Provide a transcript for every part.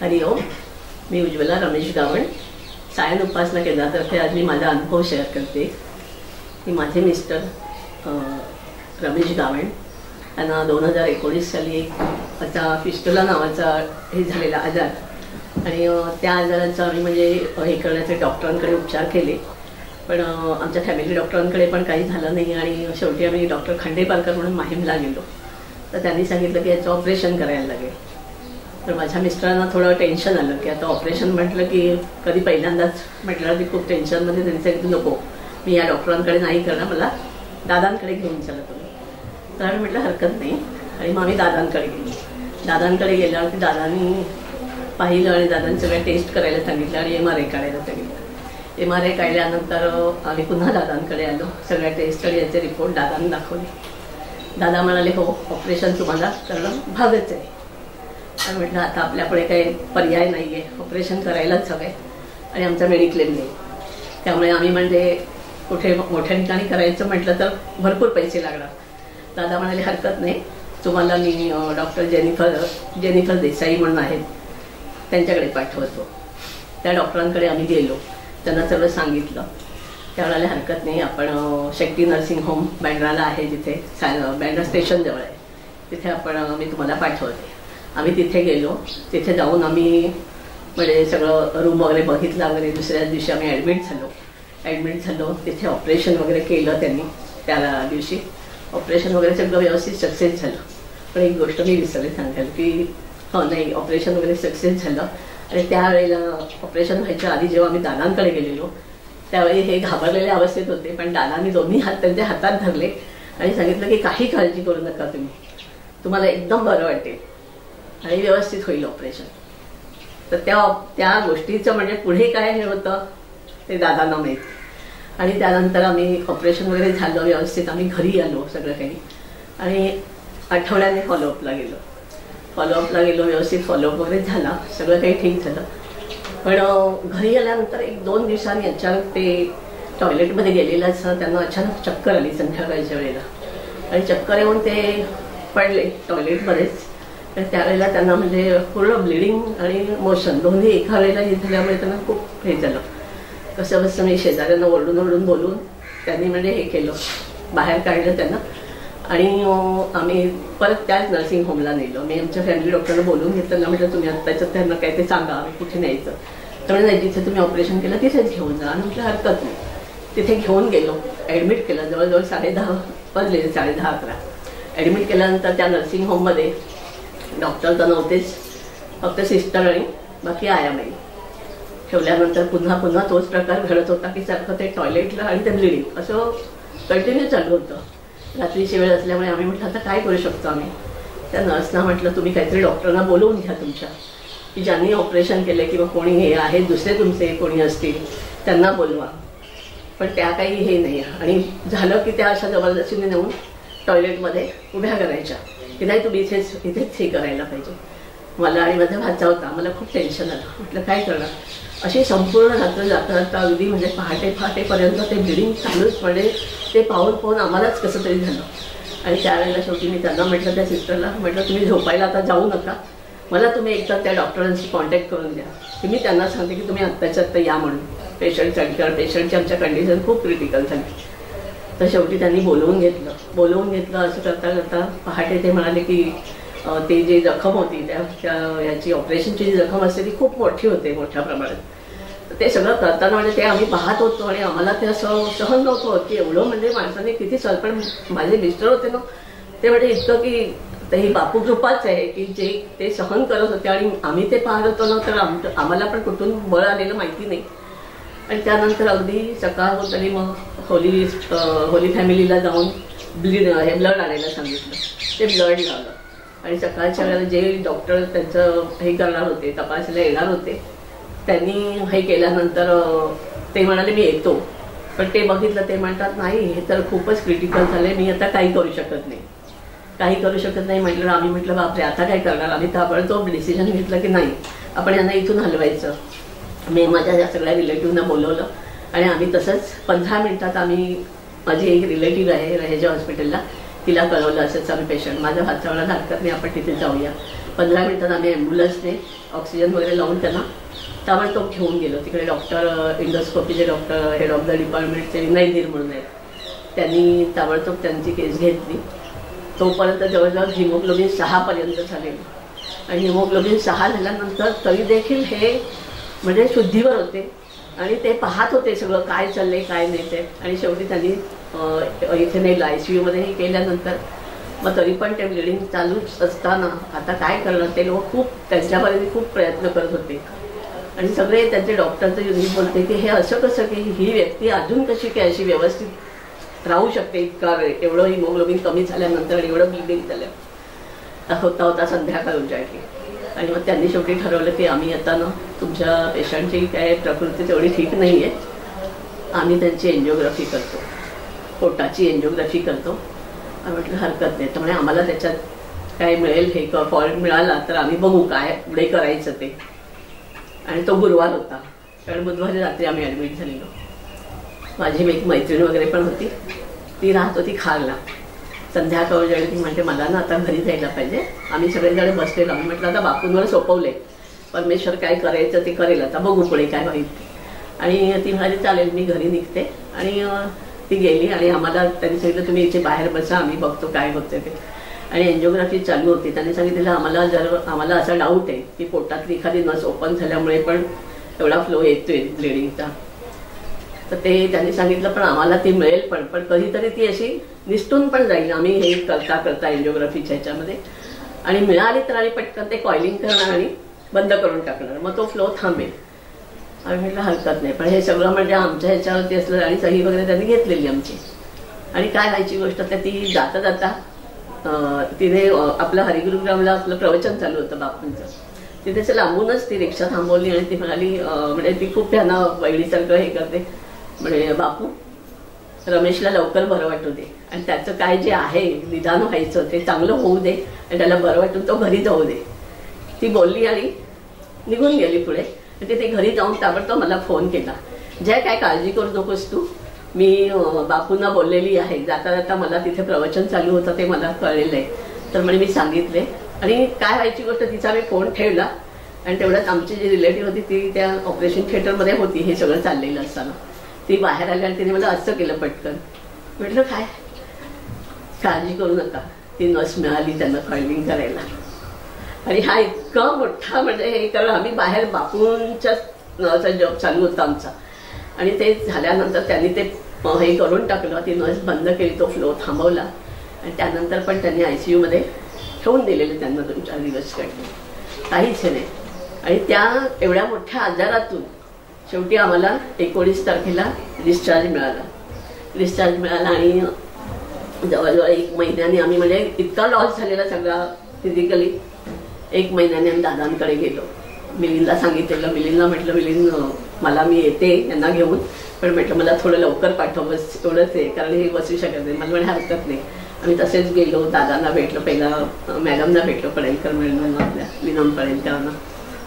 हरिओम मी उज्ज्वला रमेश गावण. सायन उपासना केंद्रातर्फे आज मी माझा अनुभव शेअर करते. की माझे मिस्टर रमेश गावण. यांना दोन हजार एकोणीस साली असा आता फिस्टुला नावाचा हे झालेला आजार. आणि त्या आजाराचा आम्ही म्हणजे हे करण्याचे डॉक्टरांकडे उपचार केले. पण आमच्या फॅमिली डॉक्टरांकडे पण काही झालं नाही आणि शेवटी आम्ही डॉक्टर खांडेपारकर म्हणून माहीमला गेलो तर त्यांनी सांगितलं की याचं ऑपरेशन करायला लागेल. तर माझ्या मिस्टरांना थोडं टेन्शन आलं की आता ऑपरेशन म्हटलं की कधी पहिल्यांदाच म्हटलं की खूप टेन्शनमध्ये त्यांनी सांगितलं नको मी या डॉक्टरांकडे नाही करणार मला दादांकडे घेऊन चला तुम्ही. तर म्हटलं हरकत नाही. आणि मग आम्ही दादांकडे गेलो. दादांकडे गेल्यावरती दादांनी पाहिलं आणि दादांनी सगळ्या टेस्ट करायला सांगितलं आणि एम आर आय काढायला सांगितलं. एम आर आय काढल्यानंतर आम्ही पुन्हा दादांकडे आलो. सगळ्या टेस्ट आणि याचे रिपोर्ट दादांनी दाखवले. दादा म्हणाले हो ऑपरेशन तुम्हाला करणं भागच आहे. आणि म्हटलं आता आपल्याकडे काही पर्याय नाही आहे ऑपरेशन करायलाच हवं. आहे आणि आमचा मेडिक्लेम नाही. त्यामुळे आम्ही म्हणजे कुठे मोठ्या ठिकाणी करायचं म्हटलं तर भरपूर पैसे लागणार. दादा म्हणाले हरकत नाही. तुम्हाला मी डॉक्टर जेनिफर जेनिफर देसाई म्हणून आहेत. त्यांच्याकडे पाठवतो. त्या डॉक्टरांकडे आम्ही गेलो. त्यांना सगळं सांगितलं. त्या म्हणाले हरकत नाही. आपण शेट्टी नर्सिंग होम बँड्राला आहे जिथे सा- बँड्रा स्टेशनजवळ आहे. तिथे आपण मी तुम्हाला पाठवते. आम्ही तिथे गेलो. तिथे जाऊन आम्ही म्हणजे सगळं रूम वगैरे बघितला वगैरे. दुसऱ्या दिवशी आम्ही ॲडमिट झालो. ॲडमिट झालो. तिथे ऑपरेशन वगैरे केलं त्यांनी त्या दिवशी. ऑपरेशन वगैरे सगळं व्यवस्थित सक्सेस झालं. पण एक गोष्ट मी विसरले सांगायला की हो नाही ऑपरेशन वगैरे सक्सेस झालं. आणि त्यावेळेला ऑपरेशन व्हायच्या आधी जेव्हा आम्ही दादांकडे गेलेलो त्यावेळी हे घाबरलेल्या अवस्थेत होते. पण दादांनी दोन्ही हात त्यांच्या हातात धरले आणि सांगितलं की काही काळजी करू नका तुम्ही. तुम्हाला एकदम बरं वाटेल. आणि व्यवस्थित होईल ऑपरेशन तर त्या त्या गोष्टीचं म्हणजे पुढे काय हे होतं ते दादांना माहीत. आणि त्यानंतर आम्ही ऑपरेशन वगैरे झालं व्यवस्थित आम्ही घरी आलो सगळं काही. आणि आठवड्याने फॉलोअपला गेलो. फॉलोअपला गेलो व्यवस्थित फॉलोअप वगैरे झाला सगळं काही ठीक झालं. पण घरी आल्यानंतर एक दोन दिवसांनी अचानक ते टॉयलेटमध्ये गेलेलं असं त्यांना अचानक चक्कर आली संध्याकाळच्या वेळेला. आणि चक्कर येऊन ते पडले टॉयलेटमध्येच तर त्यावेळेला त्यांना म्हणजे पूर्ण ब्लिडिंग आणि मोशन दोन्ही एका वेळेला हे झाल्यामुळे त्यांना खूप हे झालं कसं बसं मी शेजाऱ्यांना ओरडून ओरडून बोलून त्यांनी म्हणजे हे केलं बाहेर काढलं त्यांना आणि आम्ही परत त्याच नर्सिंग होमला नेलो मी आमच्या फॅमिली डॉक्टरला बोलून घेतलं ना म्हटलं तुम्ही त्याच्यात त्यांना काय ते सांगा आम्ही कुठे न्यायचं तर म्हणे, नाही जिथे तुम्ही ऑपरेशन केलं तिथेच घेऊन जा आणि म्हटलं हरकत नाही तिथे घेऊन गेलो ॲडमिट केलं जवळजवळ साडे दहा वाजले साडे दहा अकरा ॲडमिट केल्यानंतर त्या नर्सिंग होममध्ये डॉक्टर तर नव्हतेच. फक्त सिस्टर आणि बाकी आया बाई ठेवल्यानंतर पुन्हा पुन्हा तोच प्रकार घडत होता की सारखं ते टॉयलेटला आणि ते ब्लिडिंग असं कंटिन्यू चालू होतं. रात्रीची वेळ असल्यामुळे आम्ही म्हटलं आता काय करू शकतो आम्ही? त्या नर्सना म्हटलं तुम्ही काहीतरी डॉक्टरांना बोलवून घ्या तुमच्या. की ज्यांनी ऑपरेशन केलं किंवा कोणी हे आहे दुसरे तुमचे कोणी असतील त्यांना बोलवा. पण त्या काही हे नाही. आणि झालं की त्या अशा जबरदस्तीने नेऊन टॉयलेटमध्ये उभ्या करायच्या. की नाही तुम्ही इथेच इथेच हे करायला पाहिजे. मला आणि माझा भाचा होता मला खूप टेन्शन आलं. म्हटलं काय करणार? अशी संपूर्ण रात्र जाता अगदी म्हणजे पहाटे पहाटेपर्यंत ते ब्लिडिंग चालूच पडे ते पाहून पाहून आम्हालाच कसं तरी झालं. आणि त्यावेळेला शेवटी मी त्यांना म्हटलं त्या सिस्टरला म्हटलं तुम्ही झोपायला आता जाऊ नका. मला तुम्ही एकदा त्या डॉक्टरांशी कॉन्टॅक्ट करून द्या. की मी त्यांना सांगते की तुम्ही आत्ताच्या आत्ता या म्हणून. पेशंटसाठी कारण पेशंटची आमच्या कंडिशन खूप क्रिटिकल झाली. तर शेवटी त्यांनी बोलवून घेतलं. बोलवून घेतलं असं करता करता पहाटे ते म्हणाले की ते जे जखम होती त्या याची ऑपरेशनची जी जखम असते ती खूप मोठी होते मोठ्या प्रमाणात. ते सगळं करताना म्हणजे ते आम्ही पाहत होतो आणि आम्हाला ते असं सहन नव्हतं की एवढं म्हणजे माणसाने किती सहन पण माझे मिस्टर होते ना ते म्हणजे इतकं की ते ही बापू कृपाच आहे की जे ते सहन करत होते आणि आम्ही ते पाहत होतो ना तर आम आम्हाला पण कुठून बळ आलेलं माहिती नाही. आणि त्यानंतर अगदी सकाळ होत आणि मग होली होली फॅमिलीला जाऊन ब्लीड हे ब्लड आणायला सांगितलं. ते ब्लड लावलं आणि सकाळच्या वेळेला जे डॉक्टर त्यांचं हे करणार होते तपासायला येणार होते त्यांनी हे केल्यानंतर ते म्हणाले मी येतो. पण ते बघितलं ते म्हणतात नाही हे तर खूपच क्रिटिकल झाले मी आता काही करू शकत नाही. काही करू शकत नाही? म्हटलं आम्ही म्हटलं बापरे आता काय करणार? आम्ही ताबडतोब डिसिजन घेतलं की नाही आपण यांना इथून हलवायचं. मी माझ्या या सगळ्या रिलेटिव्हना बोलवलं. आणि आम्ही तसंच पंधरा मिनिटात आम्ही माझी एक रिलेटिव्ह आहे रहेजा हॉस्पिटलला तिला कळवलं असंच आम्ही पेशंट माझ्या भाचा म्हणाला हरकत नाही आपण तिथे जाऊया. पंधरा मिनिटात आम्ही ॲम्ब्युलन्सने ऑक्सिजन वगैरे लावून त्यांना ताबडतोब घेऊन गेलो. तिकडे डॉक्टर इंडोस्कोपीचे डॉक्टर हेड ऑफ द डिपार्टमेंटचे विनय म्हणून आहेत. त्यांनी ताबडतोब त्यांची केस घेतली. तोपर्यंत जवळजवळ हिमोग्लोबिन सहापर्यंत झालेलं आणि हिमोग्लोबिन सहा झाल्यानंतर तरी देखील हे म्हणजे शुद्धीवर होते. आणि ते पाहत होते सगळं काय चाललंय काय नाही ते. आणि शेवटी त्यांनी इथे नेलं. आय सी यूमध्येही केल्यानंतर मग तरी पण ते ब्लिडिंग चालूच असताना आता काय करणार? ते लोक खूप त्यांच्यापर्यंत खूप प्रयत्न करत होते. आणि सगळे त्यांचे डॉक्टरचं युनिट बोलते की हे असं कसं की ही व्यक्ती अजून कशी काय अशी व्यवस्थित राहू शकते? इतका वेळ एवढं हिमोग्लोबिन कमी झाल्यानंतर आणि एवढं ब्लिडिंग झालं होता होता संध्याकाळ उजाडली आणि मग त्यांनी शेवटी ठरवलं की आम्ही आता ना तुमच्या पेशंटची काय प्रकृती तेवढी ठीक नाही आहे. आम्ही त्यांची एन्जिओग्राफी करतो. पोटाची एन्जिओग्राफी करतो. म्हटलं हरकत नाही. त्यामुळे आम्हाला त्याच्यात काय मिळेल हे फॉल्ट मिळाला तर आम्ही बघू काय पुढे करायचं ते. आणि तो गुरुवार होता. कारण बुधवारी रात्री आम्ही ॲडमिट झालेलो. माझी एक मैत्रीण वगैरे पण होती. ती राहत होती खारला. संध्याकाळ वेळी ती म्हणते मला ना आता घरी जायला पाहिजे. आम्ही सगळेजण बसलेलो. आम्ही म्हटलं आता बापूंवर सोपवले. परमेश्वर काय करायचं ते करेल. आता बघू पुढे काय होईल. आणि ती म्हणाली चालेल मी घरी निघते. आणि ती गेली आणि आम्हाला त्यांनी सांगितलं तुम्ही इथे बाहेर बसा. आम्ही बघतो काय होते ते. आणि एन्जिओग्राफी चालू होती. त्यांनी सांगितलेलं आम्हाला जर आम्हाला असा डाऊट आहे की पोटातली एखादी नस ओपन झाल्यामुळे पण एवढा फ्लो येतोय ब्लिडिंगचा तर ते त्यांनी सांगितलं पण आम्हाला ती मिळेल पण पण कधीतरी ती अशी निसटून पण जाईल. आम्ही हे करता करता एन्जिओग्राफीच्या ह्याच्यामध्ये. आणि मिळाली तर आम्ही पटकन ते कॉइलिंग करणार आणि बंद करून टाकणार. मग तो फ्लो थांबेल. आम्ही म्हटलं हरकत नाही. पण हे सगळं म्हणजे आमच्या ह्याच्यावरती असलं आणि सही वगैरे त्यांनी घेतलेली आमची. आणि काय व्हायची गोष्ट तर ती जाता जाता तिने आपलं हरिगुरुग्रामला आपलं प्रवचन चालू होतं बापूंचं. तिथेच लांबूनच ती रिक्षा थांबवली आणि ती म्हणाली म्हणजे ती खूप त्यांना वैडीसारखं हे करते. म्हणे बापू रमेशला लवकर बरं वाटू दे. आणि त्याचं काय जे आहे निदान व्हायचं ते चांगलं होऊ दे. आणि त्याला बरं वाटून तो घरी जाऊ दे. ती बोलली आणि निघून गेली पुढे. तिथे घरी जाऊन ताबडतोब मला फोन केला. जय काय काळजी करू नकोस तू? मी बापूंना बोललेली आहे. जाता जाता मला तिथे प्रवचन चालू होतं ते मला कळलेलं आहे. तर म्हणे मी सांगितले. आणि काय व्हायची गोष्ट तिचा मी फोन ठेवला. आणि तेवढ्याच आमची जी रिलेटिव्ह होती ती त्या ऑपरेशन थिएटरमध्ये होती हे सगळं चाललेलं असताना. ती बाहेर आली आणि तिने मला असं केलं पटकन. म्हटलं काय? काळजी करू नका. ती नस मिळाली त्यांना कॉलिंग करायला. आणि हा इतका मोठा म्हणजे हे कारण आम्ही बाहेर बापूंच्या जॉब चालू होता आमचा. आणि ते झाल्यानंतर त्यांनी ते हे करून टाकलं ती नस बंद केली तो फ्लो थांबवला. आणि त्यानंतर पण त्यांनी आय सी यूमध्ये ठेवून दिलेले त्यांना दोन चार दिवस काढले. काहीच नाही. आणि त्या एवढ्या मोठ्या आजारातून शेवटी आम्हाला एकोणीस तारखेला डिस्चार्ज मिळाला. डिस्चार्ज मिळाला आणि जवळजवळ एक महिन्याने आम्ही म्हणजे इतका लॉस झालेला सगळा फिजिकली एक महिन्याने आम्ही दादांकडे गेलो. मिलिंदला सांगितलेलं मिलिंदला म्हटलं मिलिंद मला मी येते यांना घेऊन. पण म्हटलं मला थोडं लवकर पाठव बस एवढंच आहे कारण हे बसू शकत नाही. मला म्हणे हरकत नाही. आम्ही तसेच गेलो दादांना भेटलो पहिला मॅडमना भेटलो पडेलकर म्हणून आपल्या विनम पडेलकरांना.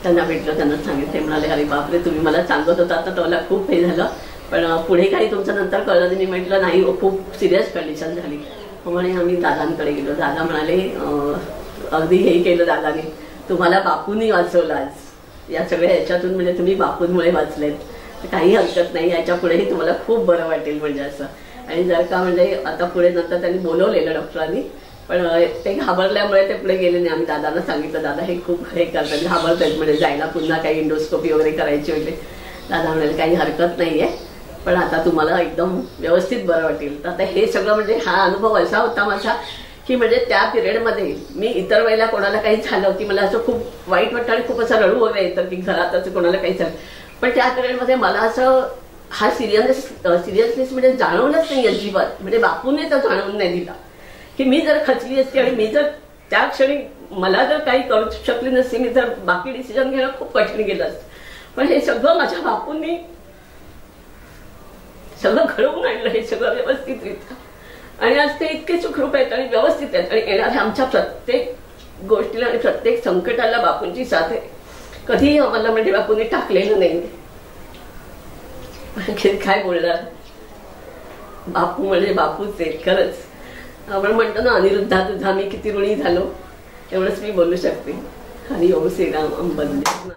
त्यांना भेटलो त्यांना सांगितले म्हणाले अरे बापरे तुम्ही मला सांगत होता तर मला खूप हे झालं. पण पुढे काही तुमचं नंतर कळलं नाही. मी म्हटलं नाही हो, खूप सिरियस कंडिशन झाली. म्हणे आम्ही दादांकडे गेलो. दादा म्हणाले अगदी हे केलं दादाने. तुम्हाला बापूंनी वाचवलं आज. या सगळ्या ह्याच्यातून म्हणजे तुम्ही बापूंमुळे वाचलेत. काही हरकत नाही याच्या पुढेही तुम्हाला खूप बरं वाटेल म्हणजे असं. आणि जर का म्हणजे आता पुढे नंतर त्यांनी बोलवलेलं डॉक्टरांनी पण ते घाबरल्यामुळे ते पुढे गेले नाही. आम्ही दादांना सांगितलं दादा हे खूप हे करतात. घाबरतात. म्हणजे जायला पुन्हा काही इंडोस्कोपी वगैरे करायची होते. दादा म्हणाले काही हरकत नाही आहे पण आता तुम्हाला एकदम व्यवस्थित बरं वाटेल. तर आता हे सगळं म्हणजे हा अनुभव असा होता माझा की म्हणजे त्या पिरियडमध्ये मी इतर वेळेला कोणाला काही झालं की मला असं खूप वाईट वाटतं आणि खूप असं रडू वगैरे येतं की घरात असं कोणाला काही झालं. पण त्या पिरियडमध्ये मला असं हा सिरियसनेस सिरियसनेस म्हणजे जाणवलंच नाही अजिबात म्हणजे बापूने तर जाणवून नाही दिला. की मी जर खचली असते आणि मी जर त्या क्षणी मला जर काही करू शकली नसती मी तर बाकी डिसिजन घेणं खूप कठीण गेलं असतं. पण हे सगळं माझ्या बापूंनी सगळं घडवून आणलं हे सगळं व्यवस्थितरित्या आणि आज ते इतके सुखरूप आहेत आणि व्यवस्थित आहेत. आणि येणाऱ्या आमच्या प्रत्येक गोष्टीला आणि प्रत्येक संकटाला बापूंची साथ आहे. कधीही आम्हाला म्हणजे बापूंनी टाकलेलं नाही. काय बोलणार? बापू म्हणजे बापूच आहे खरंच. आपण म्हणतो ना अनिरुद्धा तुझा मी किती ऋणी झालो एवढंच मी बोलू शकते. हरिओम श्रीराम अंबंदे